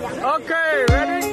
Okay, ready?